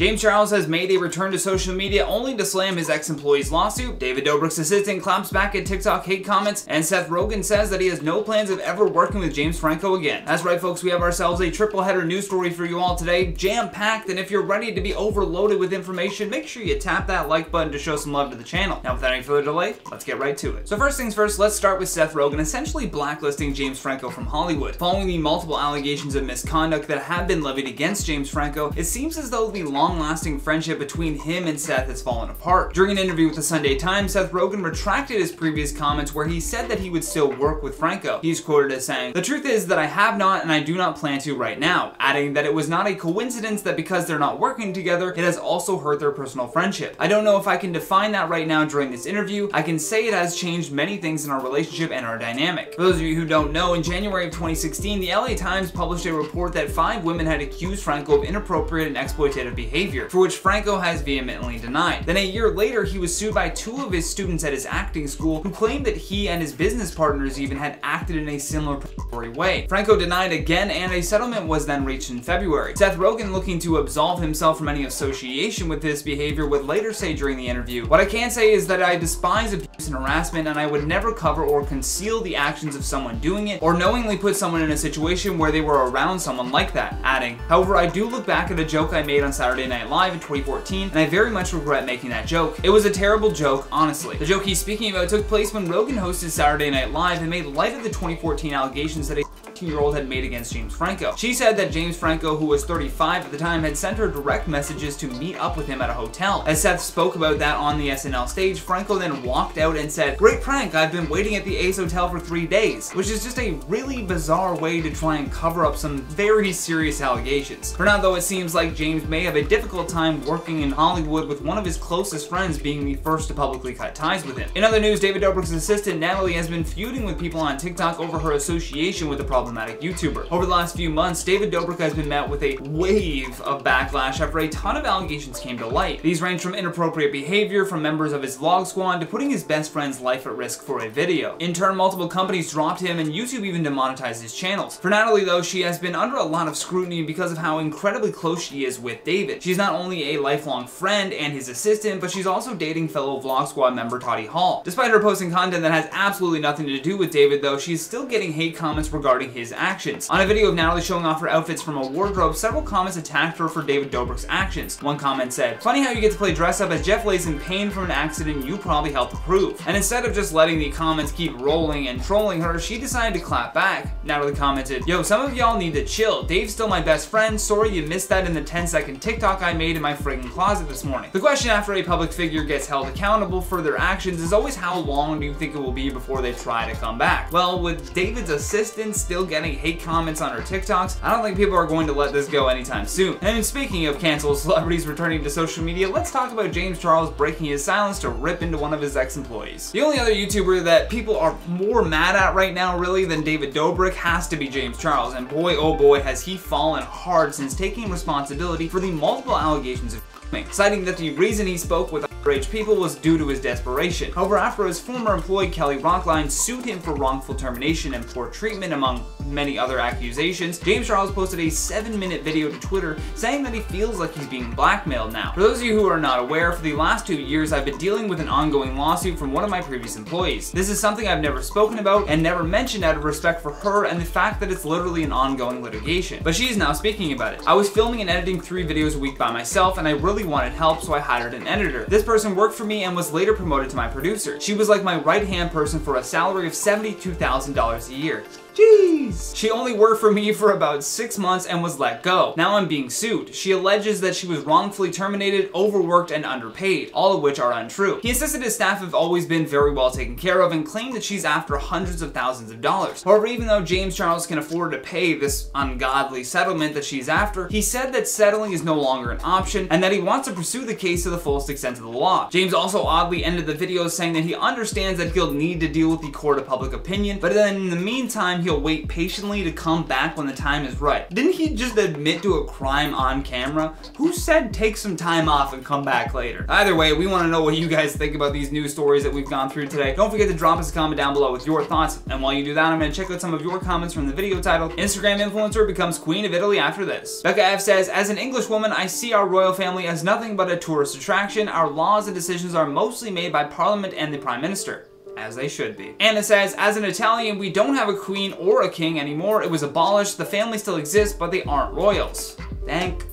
James Charles has made a return to social media only to slam his ex-employee's lawsuit. David Dobrik's assistant claps back at TikTok hate comments, and Seth Rogen says that he has no plans of ever working with James Franco again. That's right, folks, we have ourselves a triple header news story for you all today, jam-packed, and if you're ready to be overloaded with information, make sure you tap that like button to show some love to the channel. Now, without any further delay, let's get right to it. So first things first, let's start with Seth Rogen essentially blacklisting James Franco from Hollywood. Following the multiple allegations of misconduct that have been levied against James Franco, it seems as though the long-lasting friendship between him and Seth has fallen apart. During an interview with the Sunday Times, Seth Rogen retracted his previous comments where he said that he would still work with Franco. He's quoted as saying, The truth is that I have not and I do not plan to right now, adding that it was not a coincidence that because they're not working together, it has also hurt their personal friendship. I don't know if I can define that right now during this interview. I can say it has changed many things in our relationship and our dynamic. For those of you who don't know, in January of 2016, the LA Times published a report that five women had accused Franco of inappropriate and exploitative behavior, for which Franco has vehemently denied. Then a year later, he was sued by two of his students at his acting school who claimed that he and his business partners even had acted in a similar predatory way. Franco denied again and a settlement was then reached in February. Seth Rogen looking to absolve himself from any association with this behavior would later say during the interview, What I can say is that I despise abuse and harassment and I would never cover or conceal the actions of someone doing it or knowingly put someone in a situation where they were around someone like that, adding, However, I do look back at a joke I made on Saturday Night Live in 2014 and I very much regret making that joke. It was a terrible joke, honestly. The joke he's speaking about took place when Rogen hosted Saturday Night Live and made light of the 2014 allegations that a year old had made against James Franco. She said that James Franco, who was 35 at the time, had sent her direct messages to meet up with him at a hotel. As Seth spoke about that on the SNL stage, Franco then walked out and said, Great prank, I've been waiting at the Ace Hotel for three days, which is just a really bizarre way to try and cover up some very serious allegations. For now though, it seems like James may have a difficult time working in Hollywood with one of his closest friends being the first to publicly cut ties with him. In other news, David Dobrik's assistant Natalie has been feuding with people on TikTok over her association with the problematic YouTuber. Over the last few months, David Dobrik has been met with a wave of backlash after a ton of allegations came to light. These range from inappropriate behavior from members of his vlog squad to putting his best friend's life at risk for a video. In turn, multiple companies dropped him and YouTube even demonetized his channels. For Natalie though, she has been under a lot of scrutiny because of how incredibly close she is with David. She's not only a lifelong friend and his assistant, but she's also dating fellow Vlog Squad member Toddy Hall. Despite her posting content that has absolutely nothing to do with David though, she's still getting hate comments regarding his actions. On a video of Natalie showing off her outfits from a wardrobe, several comments attacked her for David Dobrik's actions. One comment said, Funny how you get to play dress up as Jeff lays in pain from an accident you probably helped prove. And instead of just letting the comments keep rolling and trolling her, she decided to clap back. Natalie commented, Yo, some of y'all need to chill. Dave's still my best friend. Sorry you missed that in the 10 second TikTok I made in my friggin' closet this morning. The question after a public figure gets held accountable for their actions is always how long do you think it will be before they try to come back? Well, with David's assistant still getting hate comments on her TikToks, I don't think people are going to let this go anytime soon. And speaking of canceled celebrities returning to social media, let's talk about James Charles breaking his silence to rip into one of his ex-employees. The only other YouTuber that people are more mad at right now really than David Dobrik has to be James Charles, and boy oh boy has he fallen hard since taking responsibility for the multiple allegations of citing that the reason he spoke with underage people was due to his desperation. However, after his former employee Kelly Rocklein sued him for wrongful termination and poor treatment among many other accusations, James Charles posted a 7-minute video to Twitter saying that he feels like he's being blackmailed now. For those of you who are not aware, for the last two years I've been dealing with an ongoing lawsuit from one of my previous employees. This is something I've never spoken about and never mentioned out of respect for her and the fact that it's literally an ongoing litigation. But she is now speaking about it. I was filming and editing three videos a week by myself and I really wanted help so I hired an editor. This person worked for me and was later promoted to my producer. She was like my right hand person for a salary of $72,000 a year. Jeez. She only worked for me for about six months and was let go. Now I'm being sued. She alleges that she was wrongfully terminated, overworked, and underpaid, all of which are untrue. He insisted his staff have always been very well taken care of and claimed that she's after hundreds of thousands of dollars. However, even though James Charles can afford to pay this ungodly settlement that she's after, he said that settling is no longer an option and that he wants to pursue the case to the fullest extent of the law. James also oddly ended the video saying that he understands that he'll need to deal with the court of public opinion, but then in the meantime, time, he'll wait patiently to come back when the time is right. Didn't he just admit to a crime on camera? Who said take some time off and come back later? Either way, we want to know what you guys think about these news stories that we've gone through today. Don't forget to drop us a comment down below with your thoughts. And while you do that, I'm to check out some of your comments from the video title, Instagram influencer becomes queen of Italy after this. Becca F says, as an English woman, I see our royal family as nothing but a tourist attraction. Our laws and decisions are mostly made by parliament and the prime minister as they should be. Anna says, as an Italian, we don't have a queen or a king anymore. It was abolished. The family still exists, but they aren't royals. Thank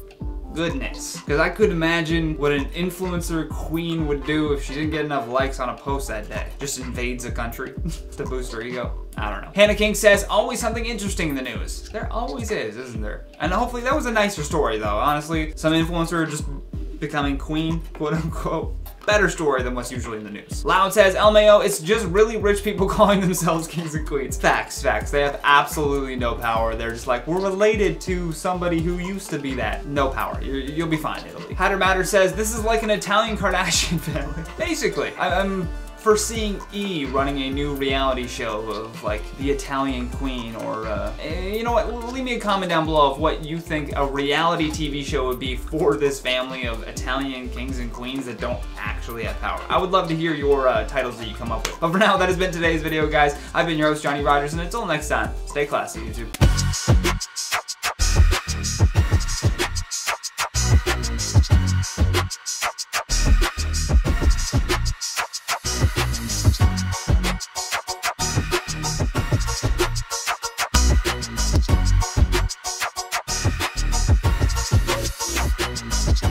goodness. Because I could imagine what an influencer queen would do if she didn't get enough likes on a post that day. Just invades a country to boost her ego. I don't know. Hannah King says, always something interesting in the news. There always is, isn't there? And hopefully that was a nicer story though. Honestly, some influencer just becoming queen, quote unquote better story than what's usually in the news. Loud says, El Mayo, it's just really rich people calling themselves kings and queens. Facts, facts. They have absolutely no power. They're just like, we're related to somebody who used to be that. No power. you will be fine, Italy. Hatter Matter says, this is like an Italian Kardashian family. Basically, I, I'm foreseeing E running a new reality show of like the Italian Queen or uh, eh, you know what leave me a comment down below of what you think a reality TV show would be for this family of Italian kings and queens that don't actually have power. I would love to hear your uh, titles that you come up with. But for now that has been today's video guys. I've been your host Johnny Rogers and until next time stay classy YouTube.